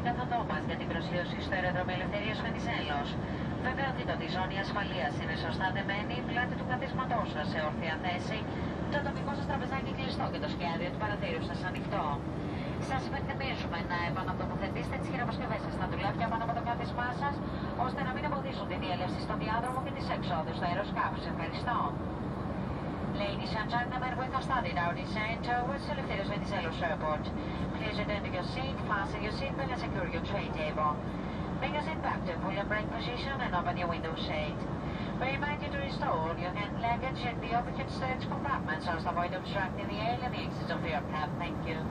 στην καθοδό μας για την προσήλωση στο αεροδρόμιο Ελευθερίας Βενιζέλος. Βεβαιωθείτε ότι η ζώνη ασφαλείας είναι σωστά δεμένη, η πλάτη του καθίσματός σας σε όρθια θέση, το ατομικό σας τραπεζάκι κλειστό και το σκιάδιο του παραθύρου σας ανοιχτό. Σας υπενθυμίζουμε να επανατοποθετήσετε τις χειροποσκευές σας στα δουλεύια πάνω από το κάθισμά σας, ώστε να μην εμποδίσουν τη διέλευση στο διάδρομο και τις εξόδους του αεροσκάφους. Ευχαριστώ. Ladies and gentlemen, we have started our descent towards Eleftherios Venizelos Airport. Your seat, fasten your seatbelt and secure your tray table. Bring your seat back to full and brake position and open your window shade. We remind you to restore all your hand luggage in the overhead storage compartments so as to avoid obstructing the air and the exits of the aircraft. Thank you.